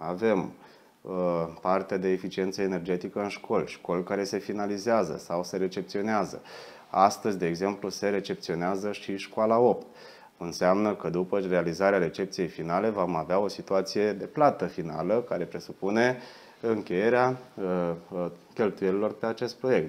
avem parte partea de eficiență energetică în școli, școli care se finalizează sau se recepționează. Astăzi, de exemplu, se recepționează și școala 8. Înseamnă că după realizarea recepției finale vom avea o situație de plată finală care presupune încheierea uh, uh, cheltuielilor pe acest proiect.